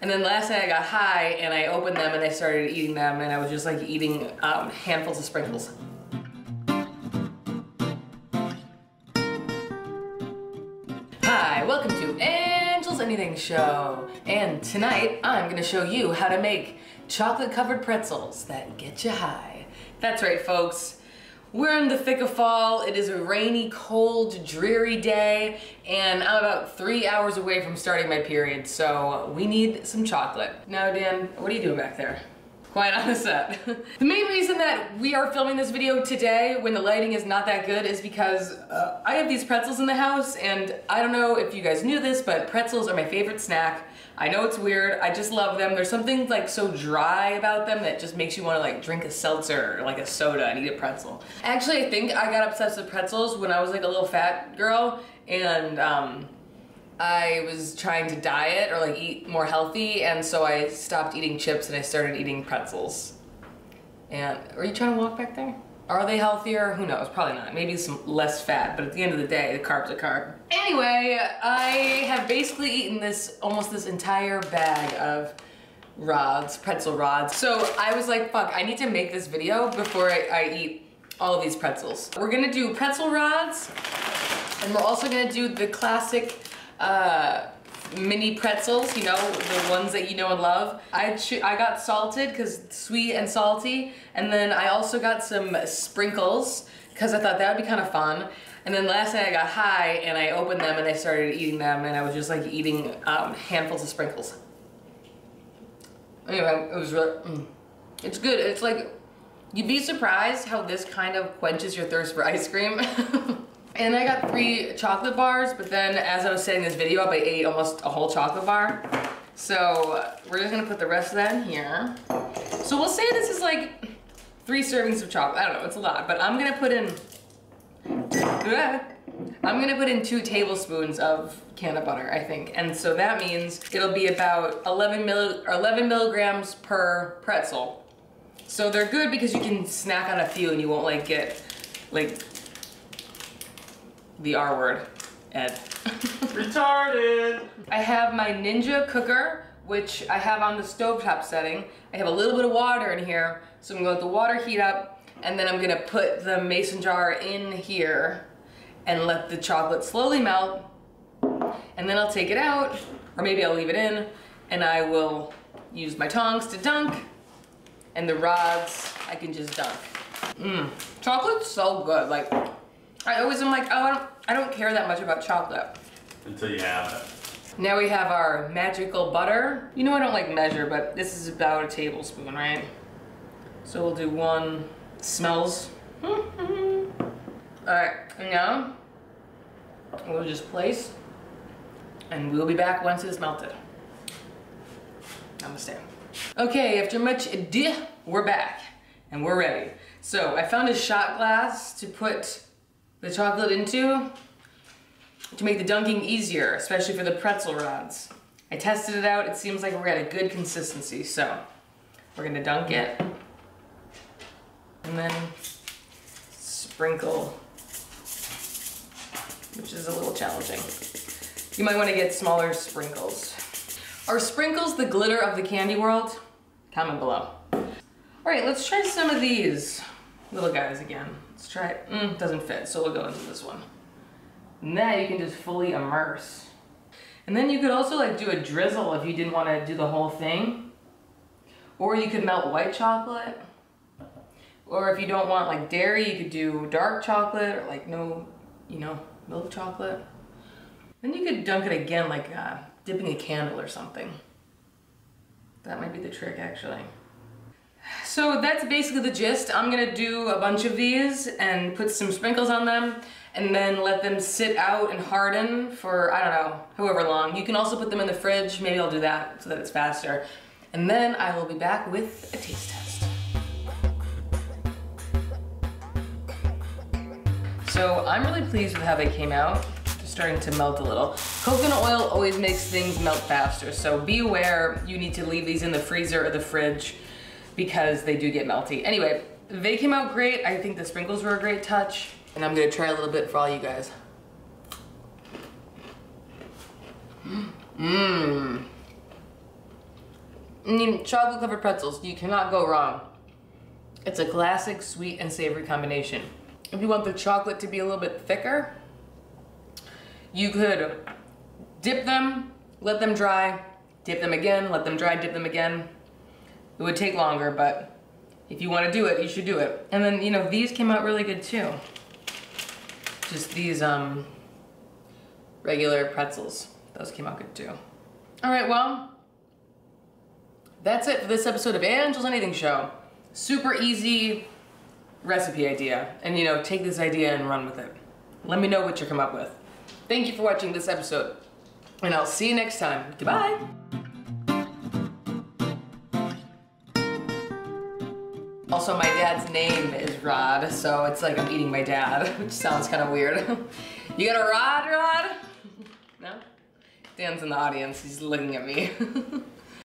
And then last night I got high and I opened them and I started eating them and I was just like eating um, handfuls of sprinkles. Hi, welcome to Angela's Anything Show. And tonight I'm gonna show you how to make chocolate covered pretzels that get you high. That's right, folks. We're in the thick of fall. It is a rainy, cold, dreary day, and I'm about three hours away from starting my period, so we need some chocolate. Now, Dan, what are you doing back there? Quiet on the set. the main reason that we are filming this video today when the lighting is not that good is because uh, I have these pretzels in the house, and I don't know if you guys knew this, but pretzels are my favorite snack. I know it's weird, I just love them. There's something like so dry about them that just makes you wanna like drink a seltzer or like a soda and eat a pretzel. Actually, I think I got obsessed with pretzels when I was like a little fat girl and um, I was trying to diet or like eat more healthy and so I stopped eating chips and I started eating pretzels. And are you trying to walk back there? Are they healthier? Who knows? Probably not. Maybe some less fat, but at the end of the day, the carb's a carb. Anyway, I have basically eaten this, almost this entire bag of rods, pretzel rods. So I was like, fuck, I need to make this video before I, I eat all of these pretzels. We're gonna do pretzel rods, and we're also gonna do the classic uh, mini pretzels, you know, the ones that you know and love. I, I got salted because sweet and salty. And then I also got some sprinkles because I thought that would be kind of fun. And then last night I got high and I opened them and I started eating them and I was just like eating um, handfuls of sprinkles. Anyway, it was really, mm. it's good. It's like, you'd be surprised how this kind of quenches your thirst for ice cream. And I got three chocolate bars, but then as I was setting this video up, I ate almost a whole chocolate bar. So we're just gonna put the rest of that in here. So we'll say this is like three servings of chocolate. I don't know, it's a lot, but I'm gonna put in, I'm gonna put in two tablespoons of cannabutter, I think. And so that means it'll be about 11, milli 11 milligrams per pretzel. So they're good because you can snack on a few and you won't like get like the R word, Ed. Retarded! I have my Ninja cooker, which I have on the stovetop setting. I have a little bit of water in here, so I'm gonna let the water heat up, and then I'm gonna put the mason jar in here and let the chocolate slowly melt, and then I'll take it out, or maybe I'll leave it in, and I will use my tongs to dunk, and the rods I can just dunk. Mmm, chocolate's so good. Like, I always am like, oh, I don't, I don't care that much about chocolate. Until you have it. Now we have our magical butter. You know I don't like measure, but this is about a tablespoon, right? So we'll do one. Smells. All right, now we'll just place, and we'll be back once it's melted. Namaste. Okay, after much ado, we're back, and we're ready. So I found a shot glass to put the chocolate into to make the dunking easier, especially for the pretzel rods. I tested it out, it seems like we're at a good consistency, so we're gonna dunk it and then sprinkle, which is a little challenging. You might wanna get smaller sprinkles. Are sprinkles the glitter of the candy world? Comment below. All right, let's try some of these little guys again. Let's try it. Mm, doesn't fit, so we'll go into this one. Now you can just fully immerse. And then you could also like do a drizzle if you didn't want to do the whole thing. Or you could melt white chocolate. Or if you don't want like dairy, you could do dark chocolate or like no, you know, milk chocolate. Then you could dunk it again like uh, dipping a candle or something. That might be the trick actually. So that's basically the gist. I'm gonna do a bunch of these and put some sprinkles on them and then let them sit out and harden for, I don't know, however long. You can also put them in the fridge. Maybe I'll do that so that it's faster. And then I will be back with a taste test. So I'm really pleased with how they came out. They're starting to melt a little. Coconut oil always makes things melt faster, so be aware you need to leave these in the freezer or the fridge because they do get melty. Anyway, they came out great. I think the sprinkles were a great touch. And I'm gonna try a little bit for all you guys. Mmm. I mean, chocolate covered pretzels, you cannot go wrong. It's a classic sweet and savory combination. If you want the chocolate to be a little bit thicker, you could dip them, let them dry, dip them again, let them dry, dip them again. It would take longer, but if you want to do it, you should do it. And then, you know, these came out really good too. Just these um regular pretzels. Those came out good too. All right, well, that's it for this episode of Angela's Anything Show. Super easy recipe idea. And you know, take this idea and run with it. Let me know what you come up with. Thank you for watching this episode. And I'll see you next time. Goodbye. Also, my dad's name is Rod, so it's like I'm eating my dad, which sounds kind of weird. you got a rod, Rod? no? Dan's in the audience, he's looking at me.